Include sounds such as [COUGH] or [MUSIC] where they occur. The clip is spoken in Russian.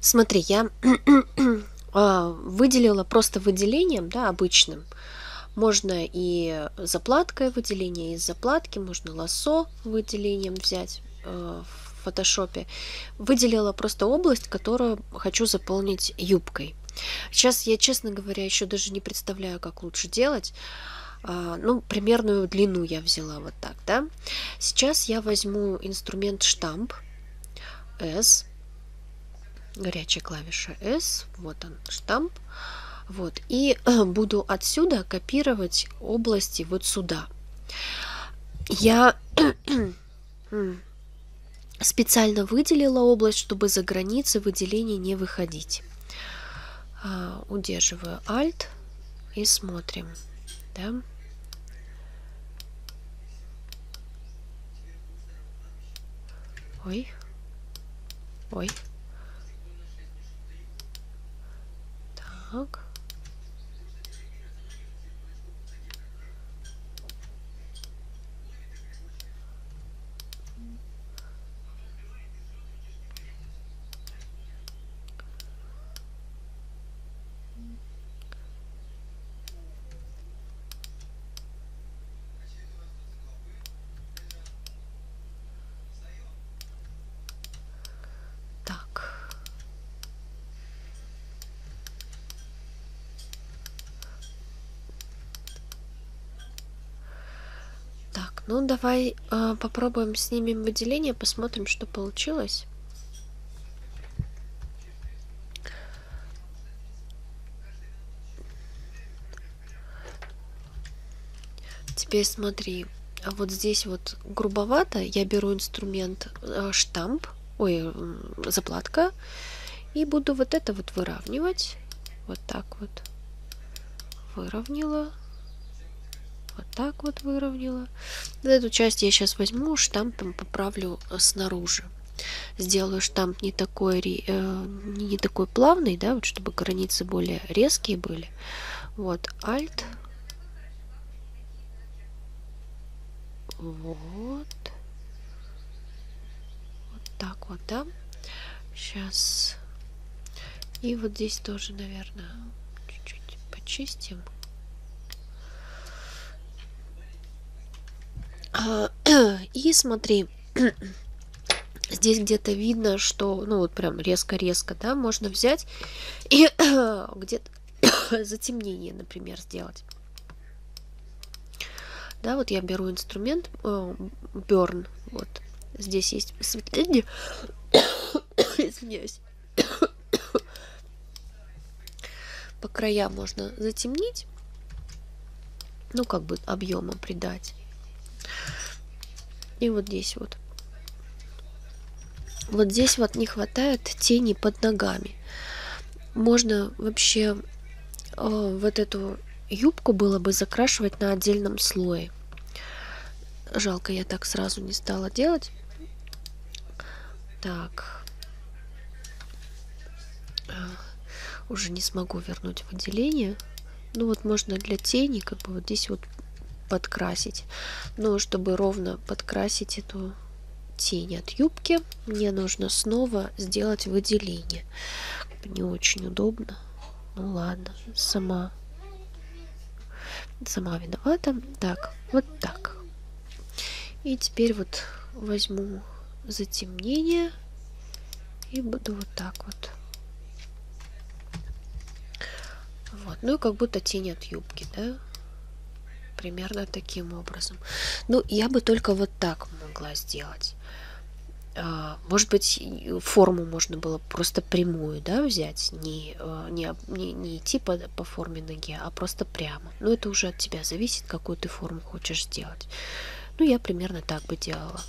Смотри, я [CLEARS THROAT] а, выделила просто выделением, да, обычным. Можно и заплаткой выделение, из заплатки можно лосо выделением взять э, в фотошопе. Выделила просто область, которую хочу заполнить юбкой. Сейчас я, честно говоря, еще даже не представляю, как лучше делать. А, ну, примерную длину я взяла вот так, да. Сейчас я возьму инструмент штамп S, горячая клавиша S, вот он штамп, вот, и буду отсюда копировать области вот сюда. Я [CLEARS THROAT] специально выделила область, чтобы за границы выделения не выходить. А, удерживаю Alt и смотрим да. Ой. Ой. Так. Ну, давай э, попробуем снимем выделение, посмотрим, что получилось. Теперь смотри, вот здесь вот грубовато. Я беру инструмент э, штамп, ой, заплатка, и буду вот это вот выравнивать. Вот так вот. Выровняла вот так вот выровняла. Эту часть я сейчас возьму, штампом поправлю э, снаружи. Сделаю штамп не такой, э, не такой плавный, да, вот чтобы границы более резкие были. Вот, Alt. Вот. Вот так вот, да. Сейчас. И вот здесь тоже, наверное, чуть-чуть почистим. И смотри, [CLEARS THROAT] здесь где-то видно, что, ну вот прям резко-резко, да, можно взять и [CLEARS THROAT] где-то [CLEARS THROAT] затемнение, например, сделать. Да, вот я беру инструмент э, Burn, вот здесь есть осветление, [COUGHS] извиняюсь, по краям можно затемнить, ну как бы объема придать. И вот здесь вот. Вот здесь вот не хватает тени под ногами. Можно вообще э, вот эту юбку было бы закрашивать на отдельном слое. Жалко, я так сразу не стала делать. Так. Уже не смогу вернуть выделение. Ну вот можно для тени, как бы вот здесь вот подкрасить. Но чтобы ровно подкрасить эту тень от юбки, мне нужно снова сделать выделение. Не очень удобно. Ну ладно, сама сама виновата. Так, вот так. И теперь вот возьму затемнение и буду вот так вот. Вот, ну и как будто тень от юбки, да? Примерно таким образом. Ну, я бы только вот так могла сделать. А, может быть, форму можно было просто прямую, да, взять, не, а, не, не, не идти по, по форме ноги, а просто прямо. Но это уже от тебя зависит, какую ты форму хочешь сделать. Ну, я примерно так бы делала.